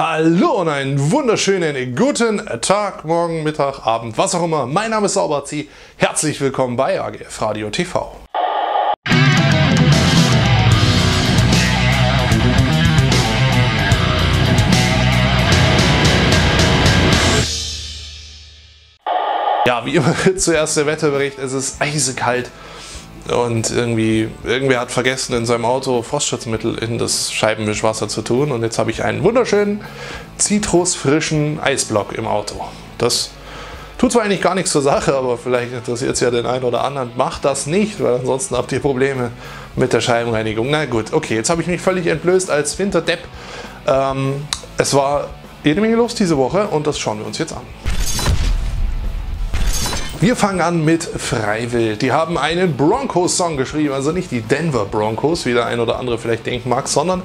Hallo und einen wunderschönen guten Tag, Morgen, Mittag, Abend, was auch immer. Mein Name ist Sauberzi. Herzlich willkommen bei AGF Radio TV. Ja, wie immer zuerst der Wetterbericht. Es ist eisekalt und irgendwie irgendwer hat vergessen in seinem Auto Frostschutzmittel in das Scheibenwischwasser zu tun und jetzt habe ich einen wunderschönen zitrusfrischen Eisblock im Auto. Das tut zwar eigentlich gar nichts zur Sache, aber vielleicht interessiert es ja den einen oder anderen. Macht das nicht, weil ansonsten habt ihr Probleme mit der Scheibenreinigung. Na gut, okay, jetzt habe ich mich völlig entblößt als Winterdepp. Ähm, es war jede Menge los diese Woche und das schauen wir uns jetzt an. Wir fangen an mit Freiwild. Die haben einen Broncos-Song geschrieben, also nicht die Denver Broncos, wie der ein oder andere vielleicht denken mag, sondern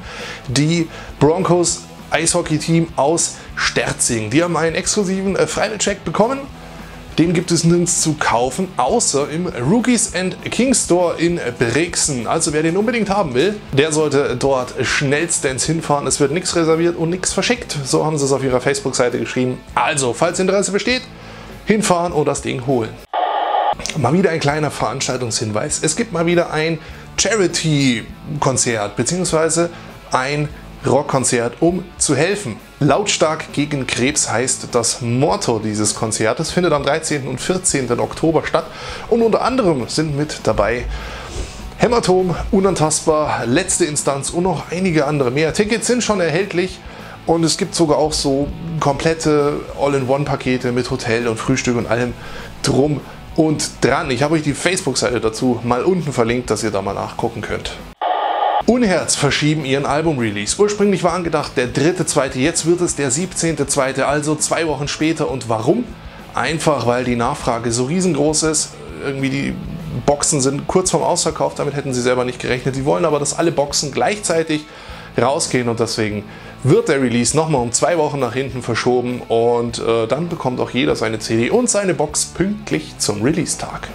die Broncos Eishockey-Team aus Sterzing. Die haben einen exklusiven äh, Freiwild-Check bekommen. Den gibt es nirgends zu kaufen, außer im Rookies and King Store in Brixen. Also wer den unbedingt haben will, der sollte dort schnellstens hinfahren. Es wird nichts reserviert und nichts verschickt. So haben sie es auf ihrer Facebook-Seite geschrieben. Also, falls Interesse besteht, hinfahren und das Ding holen. Mal wieder ein kleiner Veranstaltungshinweis. Es gibt mal wieder ein Charity-Konzert bzw. ein Rockkonzert, um zu helfen. Lautstark gegen Krebs heißt das Motto dieses Konzertes, findet am 13. und 14. Oktober statt und unter anderem sind mit dabei Hämatom, Unantastbar, Letzte Instanz und noch einige andere mehr. Tickets sind schon erhältlich und es gibt sogar auch so komplette All-in-One-Pakete mit Hotel und Frühstück und allem drum und dran. Ich habe euch die Facebook-Seite dazu mal unten verlinkt, dass ihr da mal nachgucken könnt. Unherz verschieben ihren Album-Release. Ursprünglich war angedacht der 3.2., jetzt wird es der 17.2., also zwei Wochen später. Und warum? Einfach weil die Nachfrage so riesengroß ist. Irgendwie die Boxen sind kurz vorm Ausverkauf, damit hätten sie selber nicht gerechnet. Sie wollen aber, dass alle Boxen gleichzeitig rausgehen und deswegen wird der Release nochmal um zwei Wochen nach hinten verschoben und äh, dann bekommt auch jeder seine CD und seine Box pünktlich zum Release-Tag.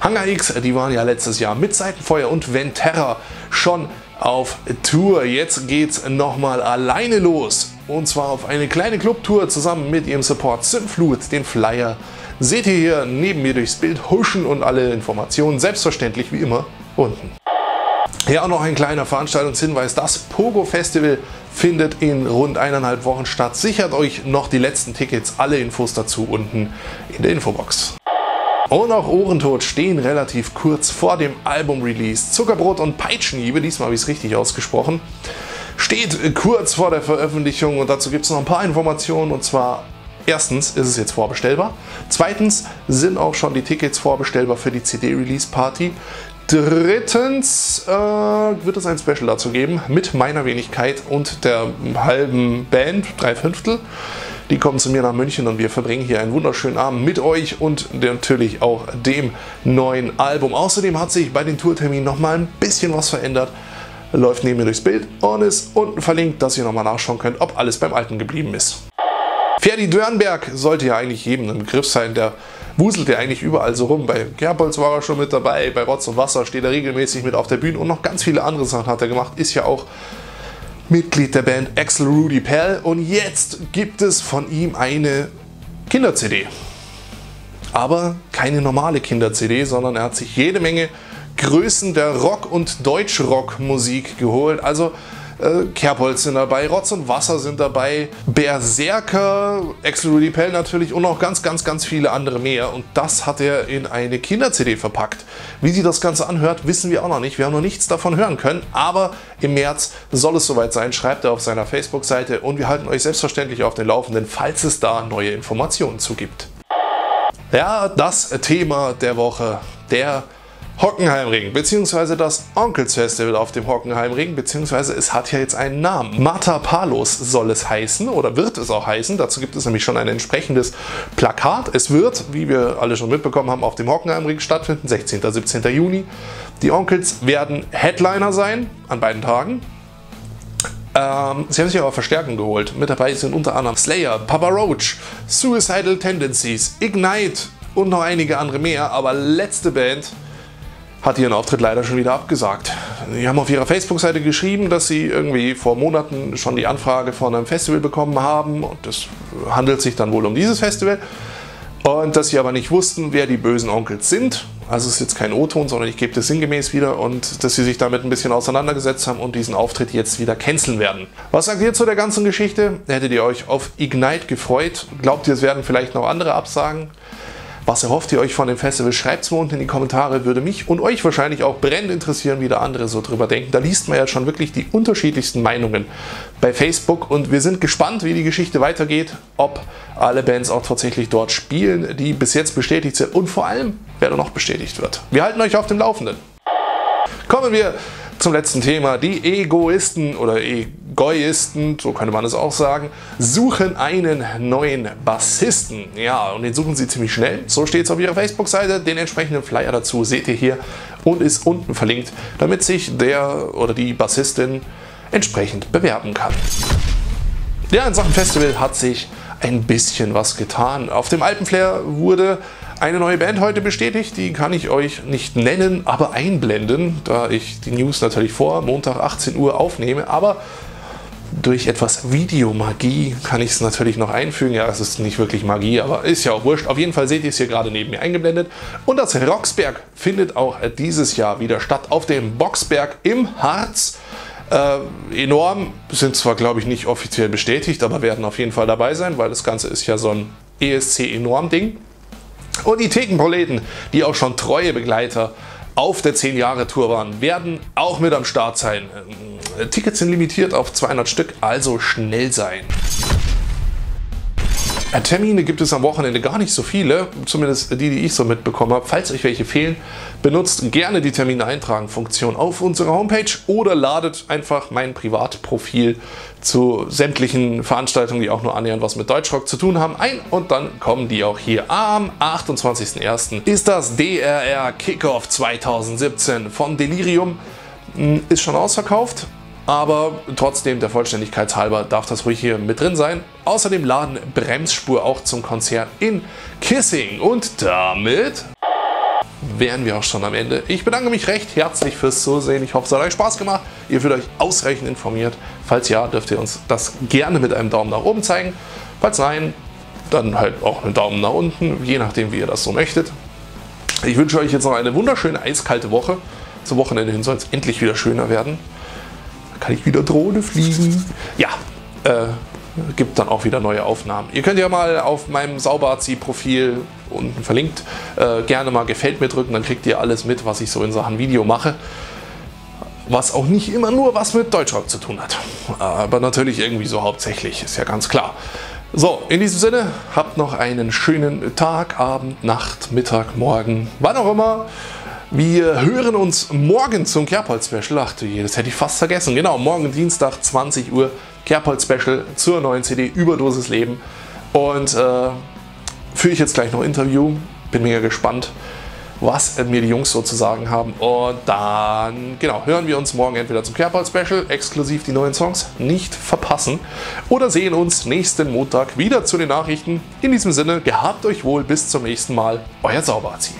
Hangar X, die waren ja letztes Jahr mit Seitenfeuer und Venterra schon auf Tour. Jetzt geht's nochmal alleine los. Und zwar auf eine kleine Clubtour zusammen mit ihrem Support Synflut, den Flyer. Seht ihr hier neben mir durchs Bild huschen und alle Informationen selbstverständlich wie immer unten. Hier auch noch ein kleiner Veranstaltungshinweis. Das Pogo Festival findet in rund eineinhalb Wochen statt. Sichert euch noch die letzten Tickets. Alle Infos dazu unten in der Infobox. Und auch Ohrentod stehen relativ kurz vor dem Album-Release. Zuckerbrot und Peitschenhiebe, diesmal habe ich es richtig ausgesprochen, steht kurz vor der Veröffentlichung und dazu gibt es noch ein paar Informationen und zwar Erstens ist es jetzt vorbestellbar. Zweitens sind auch schon die Tickets vorbestellbar für die CD-Release-Party. Drittens äh, wird es ein Special dazu geben mit meiner Wenigkeit und der halben Band, drei Fünftel. Die kommen zu mir nach München und wir verbringen hier einen wunderschönen Abend mit euch und natürlich auch dem neuen Album. Außerdem hat sich bei den Tourterminen nochmal ein bisschen was verändert. Läuft neben mir durchs Bild und ist unten verlinkt, dass ihr nochmal nachschauen könnt, ob alles beim Alten geblieben ist. Ferdi Dörnberg sollte ja eigentlich jedem ein Begriff sein, der wuselt ja eigentlich überall so rum. Bei Gerbolz war er schon mit dabei, bei Rotz und Wasser steht er regelmäßig mit auf der Bühne und noch ganz viele andere Sachen hat er gemacht. Ist ja auch Mitglied der Band Axel Rudy Pell und jetzt gibt es von ihm eine Kinder-CD. Aber keine normale Kinder-CD, sondern er hat sich jede Menge Größen der Rock- und Deutschrock-Musik geholt. Also äh, Kerbholz sind dabei, Rotz und Wasser sind dabei, Berserker, Axel Rudy Pell natürlich und noch ganz, ganz, ganz viele andere mehr. Und das hat er in eine Kinder-CD verpackt. Wie sich das Ganze anhört, wissen wir auch noch nicht. Wir haben noch nichts davon hören können, aber im März soll es soweit sein, schreibt er auf seiner Facebook-Seite und wir halten euch selbstverständlich auf den Laufenden, falls es da neue Informationen zu gibt. Ja, das Thema der Woche, der Hockenheimring, beziehungsweise das Onkels Festival auf dem Hockenheimring, beziehungsweise es hat ja jetzt einen Namen. Mata Palos soll es heißen oder wird es auch heißen. Dazu gibt es nämlich schon ein entsprechendes Plakat. Es wird, wie wir alle schon mitbekommen haben, auf dem Hockenheimring stattfinden, 16. 17. Juni. Die Onkels werden Headliner sein an beiden Tagen. Ähm, sie haben sich aber Verstärkung geholt. Mit dabei sind unter anderem Slayer, Papa Roach, Suicidal Tendencies, Ignite und noch einige andere mehr. Aber letzte Band hat ihren Auftritt leider schon wieder abgesagt. Sie haben auf ihrer Facebook-Seite geschrieben, dass sie irgendwie vor Monaten schon die Anfrage von einem Festival bekommen haben und es handelt sich dann wohl um dieses Festival und dass sie aber nicht wussten, wer die bösen Onkels sind. Also es ist jetzt kein O-Ton, sondern ich gebe das sinngemäß wieder und dass sie sich damit ein bisschen auseinandergesetzt haben und diesen Auftritt jetzt wieder canceln werden. Was sagt ihr zu der ganzen Geschichte? Hättet ihr euch auf Ignite gefreut? Glaubt ihr, es werden vielleicht noch andere Absagen? Was erhofft ihr euch von dem Festival? Schreibt es mir unten in die Kommentare. Würde mich und euch wahrscheinlich auch brennend interessieren, wie da andere so drüber denken. Da liest man ja schon wirklich die unterschiedlichsten Meinungen bei Facebook und wir sind gespannt, wie die Geschichte weitergeht, ob alle Bands auch tatsächlich dort spielen, die bis jetzt bestätigt sind und vor allem, wer da noch bestätigt wird. Wir halten euch auf dem Laufenden. Kommen wir zum letzten Thema. Die Egoisten oder Egoisten, so könnte man es auch sagen, suchen einen neuen Bassisten. Ja, und den suchen sie ziemlich schnell. So steht es auf ihrer Facebook-Seite. Den entsprechenden Flyer dazu seht ihr hier und ist unten verlinkt, damit sich der oder die Bassistin entsprechend bewerben kann. Ja, in Sachen Festival hat sich ein bisschen was getan. Auf dem Alpenflair wurde eine neue Band heute bestätigt, die kann ich euch nicht nennen, aber einblenden, da ich die News natürlich vor Montag 18 Uhr aufnehme, aber durch etwas Videomagie kann ich es natürlich noch einfügen. Ja, es ist nicht wirklich Magie, aber ist ja auch wurscht. Auf jeden Fall seht ihr es hier gerade neben mir eingeblendet. Und das Rocksberg findet auch dieses Jahr wieder statt auf dem Boxberg im Harz. Äh, enorm, sind zwar glaube ich nicht offiziell bestätigt, aber werden auf jeden Fall dabei sein, weil das Ganze ist ja so ein ESC-Enorm-Ding. Und die Thekenproleten, die auch schon treue Begleiter auf der 10-Jahre-Tour waren, werden auch mit am Start sein. Ähm, Tickets sind limitiert auf 200 Stück, also schnell sein. Äh, Termine gibt es am Wochenende gar nicht so viele, zumindest die, die ich so mitbekommen habe. Falls euch welche fehlen, benutzt gerne die Termine eintragen Funktion auf unserer Homepage oder ladet einfach mein Privatprofil zu sämtlichen Veranstaltungen, die auch nur annähernd was mit Deutschrock zu tun haben, ein und dann kommen die auch hier. Am 28.01. ist das DRR Kickoff 2017 von Delirium. Hm, ist schon ausverkauft, aber trotzdem der Vollständigkeit halber darf das ruhig hier mit drin sein. Außerdem laden Bremsspur auch zum Konzert in Kissing und damit wären wir auch schon am Ende. Ich bedanke mich recht herzlich fürs Zusehen. Ich hoffe, es hat euch Spaß gemacht. Ihr fühlt euch ausreichend informiert. Falls ja, dürft ihr uns das gerne mit einem Daumen nach oben zeigen. Falls nein, dann halt auch einen Daumen nach unten, je nachdem, wie ihr das so möchtet. Ich wünsche euch jetzt noch eine wunderschöne eiskalte Woche. Zum Wochenende hin soll es endlich wieder schöner werden kann ich wieder Drohne fliegen. Ja, äh, gibt dann auch wieder neue Aufnahmen. Ihr könnt ja mal auf meinem Sauberzi-Profil unten verlinkt äh, gerne mal Gefällt mir drücken, dann kriegt ihr alles mit, was ich so in Sachen Video mache. Was auch nicht immer nur was mit Deutschrock zu tun hat. Aber natürlich irgendwie so hauptsächlich, ist ja ganz klar. So, in diesem Sinne, habt noch einen schönen Tag, Abend, Nacht, Mittag, Morgen, wann auch immer. Wir hören uns morgen zum Kerbholz-Special. Ach du je, das hätte ich fast vergessen. Genau, morgen Dienstag, 20 Uhr, Kerbholz-Special zur neuen CD Überdosis Leben. Und äh, führe ich jetzt gleich noch Interview. Bin mega gespannt, was mir die Jungs so zu sagen haben. Und dann, genau, hören wir uns morgen entweder zum Kerbholz-Special, exklusiv die neuen Songs, nicht verpassen. Oder sehen uns nächsten Montag wieder zu den Nachrichten. In diesem Sinne, gehabt euch wohl, bis zum nächsten Mal. Euer Sauberzieh.